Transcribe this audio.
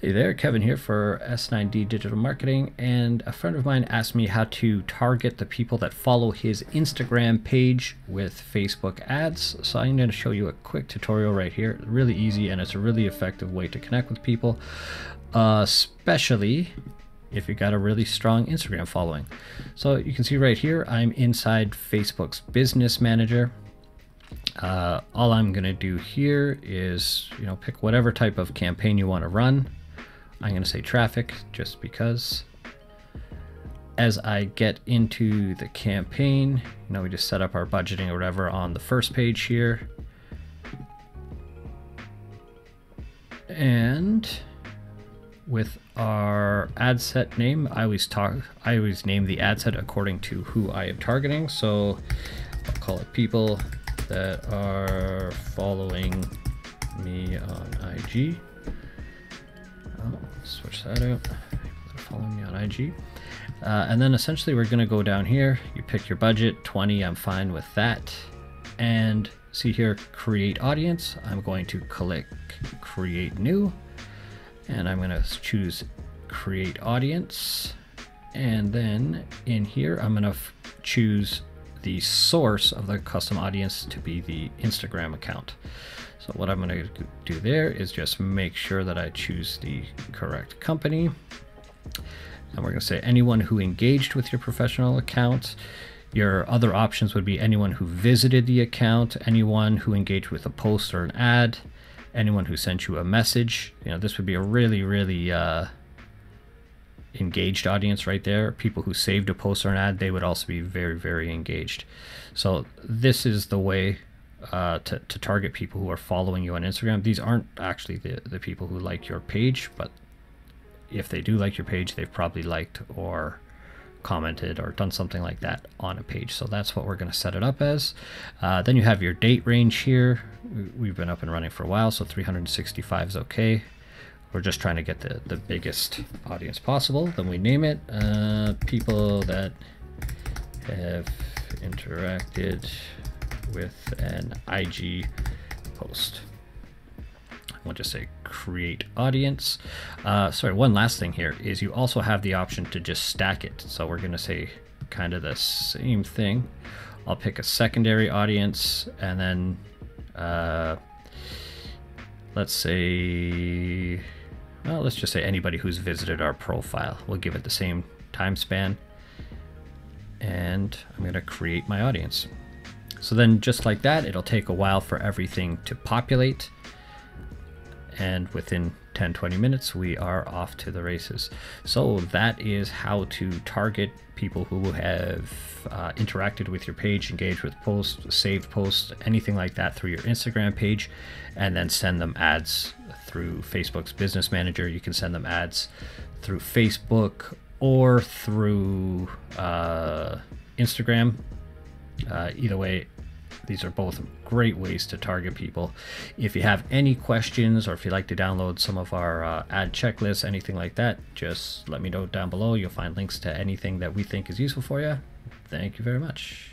Hey there, Kevin here for S9D Digital Marketing, and a friend of mine asked me how to target the people that follow his Instagram page with Facebook ads. So I'm going to show you a quick tutorial right here. Really easy, and it's a really effective way to connect with people, uh, especially if you've got a really strong Instagram following. So you can see right here, I'm inside Facebook's Business Manager. Uh, all I'm going to do here is, you know, pick whatever type of campaign you want to run. I'm going to say traffic just because. As I get into the campaign, you know, we just set up our budgeting or whatever on the first page here. And with our ad set name, I always talk I always name the ad set according to who I am targeting. So I'll call it people that are following me on IG. Switch that out. Follow me on IG. Uh, and then essentially we're going to go down here. You pick your budget, 20, I'm fine with that. And see here, create audience. I'm going to click create new. And I'm going to choose create audience. And then in here, I'm going to choose the source of the custom audience to be the Instagram account. So what I'm going to do there is just make sure that I choose the correct company. And we're going to say anyone who engaged with your professional account. Your other options would be anyone who visited the account, anyone who engaged with a post or an ad, anyone who sent you a message. You know, this would be a really, really uh, engaged audience right there. People who saved a post or an ad, they would also be very, very engaged. So this is the way uh, to, to target people who are following you on Instagram. These aren't actually the, the people who like your page, but if they do like your page, they've probably liked or commented or done something like that on a page. So that's what we're going to set it up as. Uh, then you have your date range here. We've been up and running for a while, so 365 is okay. We're just trying to get the, the biggest audience possible. Then we name it uh, people that have interacted with an IG post. We'll just say create audience. Uh, sorry, one last thing here is you also have the option to just stack it. So we're going to say kind of the same thing. I'll pick a secondary audience and then uh, let's say well, let's just say anybody who's visited our profile. We'll give it the same time span. And I'm going to create my audience. So then just like that, it'll take a while for everything to populate. And within 10, 20 minutes, we are off to the races. So that is how to target people who have uh, interacted with your page, engaged with posts, saved posts, anything like that through your Instagram page, and then send them ads through Facebook's Business Manager. You can send them ads through Facebook or through uh, Instagram. Uh, either way, these are both great ways to target people. If you have any questions or if you'd like to download some of our uh, ad checklists, anything like that, just let me know down below. You'll find links to anything that we think is useful for you. Thank you very much.